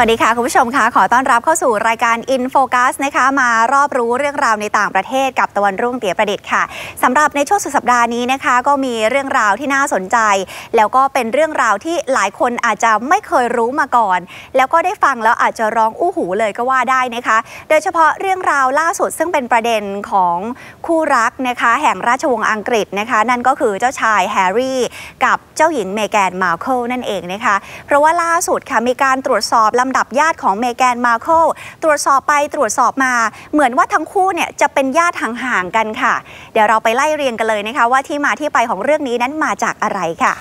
วัสดีค่ะ คุณผู้ชมค่ะ ขอต้อนรับเข้าสู่รายการ In Focus นะคะ มารอบรู้เรื่องราวในต่างประเทศกับตะวันรุ่งเตี๋ยประดิษฐ์ค่ะสำหรับในช่วงสุดสัปดาห์นี้นะคะ ก็มีเรื่องราวที่น่าสนใจ แล้วก็เป็นเรื่องราวที่หลายคนอาจจะไม่เคยรู้มาก่อน แล้วก็ได้ฟังแล้วอาจจะร้องอู้หูเลยก็ว่าได้นะคะ โดยเฉพาะเรื่องราวล่าสุดซึ่งเป็นประเด็นของคู่รักนะคะ แห่งราชวงศ์อังกฤษนะคะ นั่นก็คือเจ้าชายแฮร์รี่กับเจ้าหญิงเมแกนมาร์เคิลนั่นเองนะคะ เพราะว่าล่าสุดค่ะมีการตรวจสอบลำดับญาติของเมแกนมาร์เคิลตรวจสอบไปตรวจสอบมา เหมือนว่าทั้งคู่เนี่ยจะเป็นญาติห่างๆกันค่ะ เดี๋ยวเราไปไล่เรียงกันเลยนะคะ ว่าที่มาที่ไปของเรื่องนี้นั้นมาจากอะไรค่ะ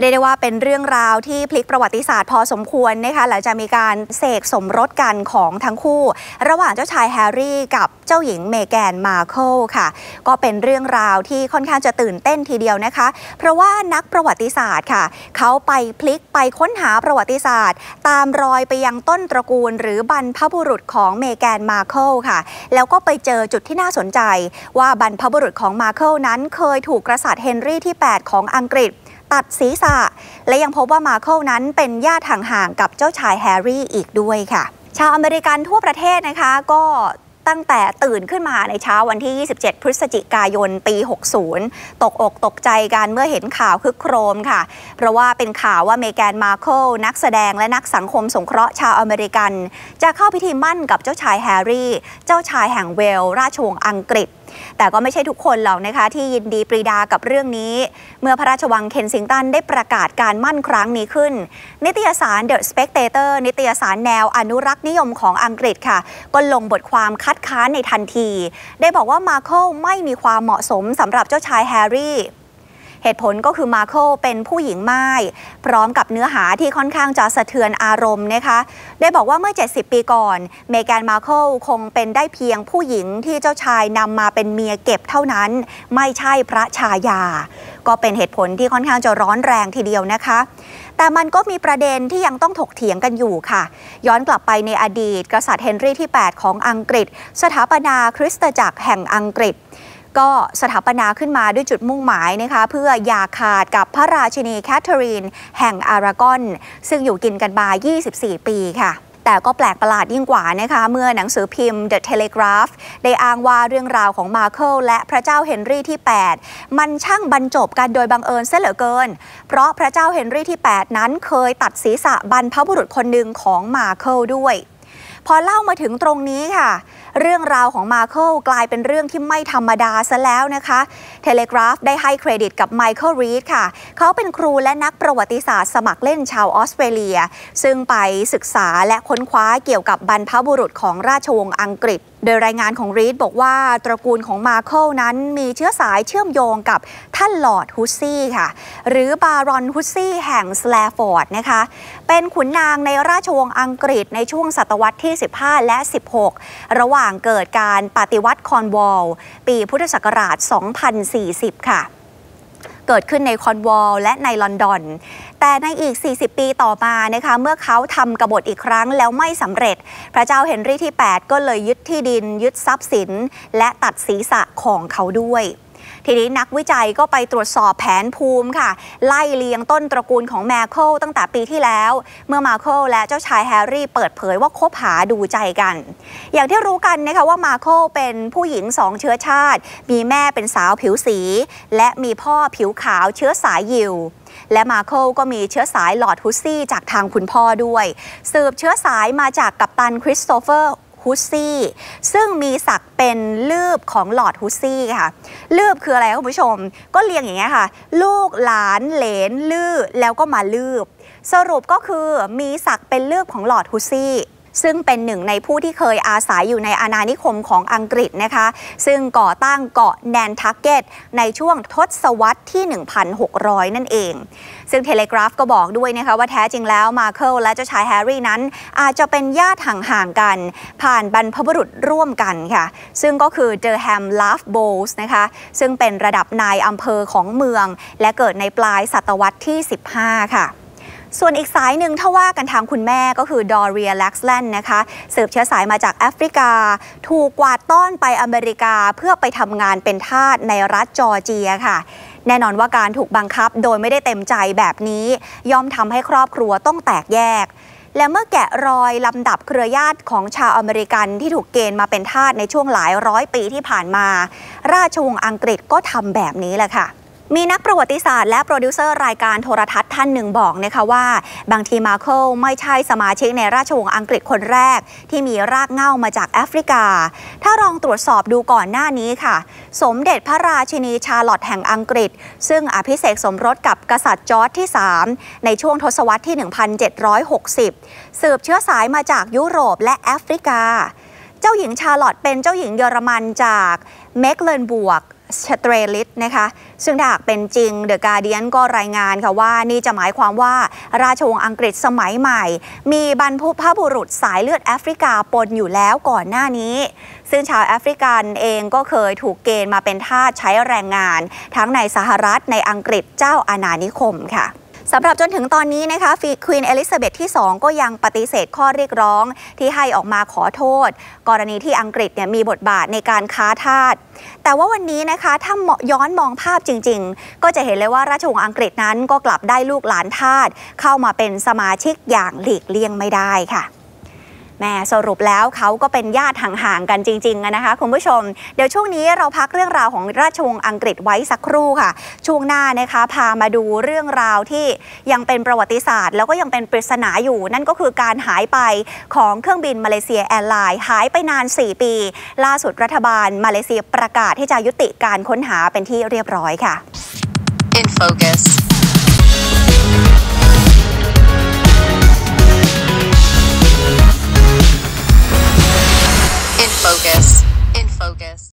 เรียกได้ว่าเป็นเรื่องราวที่พลิกประวัติศาสตร์พอสมควรนะคะหลังจากมีการเสกสมรสกันของทั้งคู่ ระหว่างเจ้าชายแฮร์รี่กับเจ้าหญิงเมแกนมาร์เคิลค่ะ ก็เป็นเรื่องราวที่ค่อนข้างจะตื่นเต้นทีเดียวนะคะ เพราะว่านักประวัติศาสตร์ค่ะเขาไปพลิกไปค้นหาประวัติศาสตร์ ตามรอยไปยังต้นตระกูล หรือบรรพบุรุษของเมแกนมาร์เคิลค่ะ แล้วก็ไปเจอจุดที่น่าสนใจ ว่าบรรพบุรุษของมาร์เคิลนั้นเคยถูกกษัตริย์เฮนรี่ที่ 8 ของอังกฤษ ตัดศีรษะ และยังพบว่ามาร์เคิลนั้นเป็นญาติห่างๆกับเจ้าชายแฮร์รี่อีกด้วยค่ะ ชาวอเมริกันทั่วประเทศนะคะ ก็ ตั้งแต่ตื่นขึ้นมาในเช้าวันที่ 27 พฤศจิกายน ปี 60 ตกอกตกใจกันเมื่อเห็นข่าวครึกโครมค่ะ เพราะว่าเป็นข่าวว่าเมแกนมาร์เคิลนักแสดงและนักสังคมสงเคราะห์ชาวอเมริกัน จะเข้าพิธีหมั้นกับเจ้าชายแฮร์รี่ เจ้าชายแห่งเวลส์ราชวงศ์อังกฤษแต่ก็ไม่ใช่ทุกคนหรอกนะคะ ที่ยินดีปรีดากับเรื่องนี้ เมื่อพระราชวังเคนซิงตันได้ประกาศการหมั้นครั้งนี้ขึ้น นิตยสาร The Spectator นิตยสารแนวอนุรักษ์นิยมของอังกฤษค่ะ ก็ลงบทความคัดค้านในทันที ได้บอกว่ามาเคิลไม่มีความเหมาะสมสำหรับเจ้าชายแฮร์รี่ เหตุผลก็คือมาเคิลเป็นผู้หญิงไม้พร้อมกับเนื้อหาที่ค่อนข้างจะสะเทือนอารมณ์นะคะได้บอกว่าเมื่อ 70 ปีก่อน เมแกนมาเคิลคงเป็นได้เพียงผู้หญิงที่เจ้าชายนำมาเป็นเมียเก็บเท่านั้น ไม่ใช่พระชายา ก็เป็นเหตุผลที่ค่อนข้างจะร้อนแรงทีเดียวนะคะแต่มันก็มีประเด็นที่ยังต้องถกเถียงกันอยู่ค่ะ ย้อนกลับไปในอดีต กษัตริย์เฮนรี่ที่ 8 ของอังกฤษ สถาปนาคริสตจักรแห่งอังกฤษ ก็สถาปนาขึ้นมาด้วยจุดมุ่งหมายนะคะเพื่ออย่าขาดกับพระราชินีแคทเธอรีน แห่งอารากอน ซึ่งอยู่กินกันมา 24 ปีค่ะแต่ก็แปลกประหลาดยิ่งกว่านะคะ เมื่อหนังสือพิมพ์ The Telegraph ได้อ้างว่าเรื่องราวของมาเคิลและพระเจ้าเฮนรี่ที่ 8 มันช่างบรรจบกันโดยบังเอิญเสียเหลือเกิน เพราะพระเจ้าเฮนรี่ที่ 8 นั้นเคยตัดศีรษะบรรพบุรุษคนหนึ่งของมาร์เคิลด้วย พอเล่ามาถึงตรงนี้ค่ะ เรื่องราวของมาร์เคิลกลายเป็นเรื่องที่ไม่ธรรมดาซะแล้วนะคะเทเลกราฟได้ให้เครดิตกับไมเคิลรีดค่ะ เขาเป็นครูและนักประวัติศาสตร์สมัครเล่นชาวออสเตรเลีย ซึ่งไปศึกษาและค้นคว้าเกี่ยวกับบรรพบุรุษของราชวงศ์อังกฤษ โดยรายงานของรีดบอกว่าตระกูลของมาร์เคิลนั้นมีเชื้อสายเชื่อมโยงกับท่านลอร์ดฮุสซี่ค่ะ หรือบารอนฮุสซี่แห่งสลีฟอร์ดนะคะ เป็นขุนนางในราชวงศ์อังกฤษในช่วงศตวรรษที่ 15 และ 16 ระหว่างเกิดการปฏิวัติคอร์นวอลล์ปีพุทธศักราช 2040 ค่ะ เกิดขึ้นในคอร์นวอลล์และในลอนดอน แต่ในอีก 40 ปีต่อมานะคะเมื่อเขาทำกบฏอีกครั้งแล้วไม่สำเร็จ พระเจ้าเฮนรี่ที่ 8 ก็เลยยึดที่ดิน ยึดทรัพย์สิน และตัดศีรษะของเขาด้วย ทีนี้นักวิจัยก็ไปตรวจสอบแผนภูมิค่ะ ไล่เลียงต้นตระกูลของมาร์เคิลตั้งแต่ปีที่แล้ว เมื่อมาร์เคิลและเจ้าชายแฮร์รี่เปิดเผยว่าคบหาดูใจกัน อย่างที่รู้กันนะคะว่ามาร์เคิลเป็นผู้หญิงสองเชื้อชาติ มีแม่เป็นสาวผิวสี และมีพ่อผิวขาวเชื้อสายยิวและมาร์เคิลก็มีเชื้อสายลอร์ดฮุสซี่จากทางคุณพ่อด้วย สืบเชื้อสายมาจากกัปตันคริสโตเฟอร์ ฮุสซี่ ซึ่งมีศักดิ์เป็นลืบของลอร์ดฮุสซี่ค่ะ ลืบคืออะไรคุณผู้ชม ก็เรียงอย่างเงี้ยค่ะ ลูกหลานเหลนลื่อแล้วก็มาลืบ สรุปก็คือมีศักดิ์เป็นลืบของลอร์ดฮุสซี่ ซึ่งเป็นหนึ่งในผู้ที่เคยอาศัยอยู่ในอาณานิคมของอังกฤษนะคะ ซึ่งก่อตั้งเกาะแนนทักเก็ตในช่วงทศวรรษที่ 1,600 นั่นเอง ซึ่งเทเลกราฟก็บอกด้วยนะคะว่าแท้จริงแล้วมาร์เคิลและเจ้าชายแฮร์รี่นั้น อาจจะเป็นญาติห่างๆกัน ผ่านบรรพบุรุษร่วมกันค่ะ ซึ่งก็คือเดอร์แฮม ราล์ฟโบวส์นะคะ ซึ่งเป็นระดับนายอำเภอของเมือง และเกิดในปลายศตวรรษที่ 15 ค่ะ ส่วนอีกสายหนึ่งถ้าว่ากันทางคุณแม่ก็คือดอเรียแล็กซ์แลนด์นะคะสืบเชื้อสายมาจากแอฟริกา ถูกกวาดต้อนไปอเมริกาเพื่อไปทำงานเป็นทาสในรัฐจอร์เจียค่ะแน่นอนว่าการถูกบังคับโดยไม่ได้เต็มใจแบบนี้ ย่อมทำให้ครอบครัวต้องแตกแยก และเมื่อแกะรอยลำดับเครือญาติของชาวอเมริกันที่ถูกเกณฑ์มาเป็นทาสในช่วงหลายร้อยปีที่ผ่านมา ราชวงศ์อังกฤษก็ทำแบบนี้แหละค่ะ มีนักประวัติศาสตร์และโปรดิวเซอร์รายการโทรทัศน์ท่านหนึ่งบอกนะคะว่า บางทีมาร์เคิลไม่ใช่สมาชิกในราชวงศ์อังกฤษคนแรก ที่มีรากเหง้ามาจากแอฟริกา ถ้าลองตรวจสอบดูก่อนหน้านี้ค่ะ สมเด็จพระราชินีชาร์ลอตต์แห่งอังกฤษ ซึ่งอภิเษกสมรสกับกษัตริย์จอร์จที่ 3 ในช่วงทศวรรษที่ 1760 สืบเชื้อสายมาจากยุโรปและแอฟริกา เจ้าหญิงชาร์ลอตต์เป็นเจ้าหญิงเยอรมันจากเมคเลนบวร์ก สเตรลิตซ์นะคะซึ่งถ้าหากเป็นจริงเดอะการ์เดียนก็รายงานค่ะว่านี่จะหมายความว่าราชวงศ์อังกฤษสมัยใหม่ มีบรรพบุรุษสายเลือดแอฟริกาปนอยู่แล้วก่อนหน้านี้ ซึ่งชาวแอฟริกันเองก็เคยถูกเกณฑ์มาเป็นทาสใช้แรงงาน ทั้งในสหรัฐในอังกฤษเจ้าอาณานิคมค่ะ สำหรับจนถึงตอนนี้นะคะควีนเอลิซาเบธที่ 2 ก็ยังปฏิเสธข้อเรียกร้องที่ให้ออกมาขอโทษ กรณีที่อังกฤษเนี่ยมีบทบาทในการค้าทาสแต่ว่าวันนี้นะคะถ้าย้อนมองภาพจริง ๆ ก็จะเห็นเลยว่าราชวงศ์อังกฤษนั้นก็กลับได้ลูกหลานทาสเข้ามาเป็นสมาชิกอย่างหลีกเลี่ยงไม่ได้ค่ะ แม่สรุปแล้วเขาก็เป็นญาติห่างๆกันจริงๆนะคะคุณผู้ชม เดี๋ยวช่วงนี้เราพักเรื่องราวของราชวงศ์อังกฤษไว้สักครู่ค่ะ ช่วงหน้านะคะพามาดูเรื่องราวที่ยังเป็นประวัติศาสตร์ แล้วก็ยังเป็นปริศนาอยู่ นั่นก็คือการหายไปของเครื่องบินมาเลเซียแอร์ไลน์หายไปนาน 4 ปี ล่าสุดรัฐบาลมาเลเซียประกาศที่จะยุติการค้นหาเป็นที่เรียบร้อยค่ะ In focus.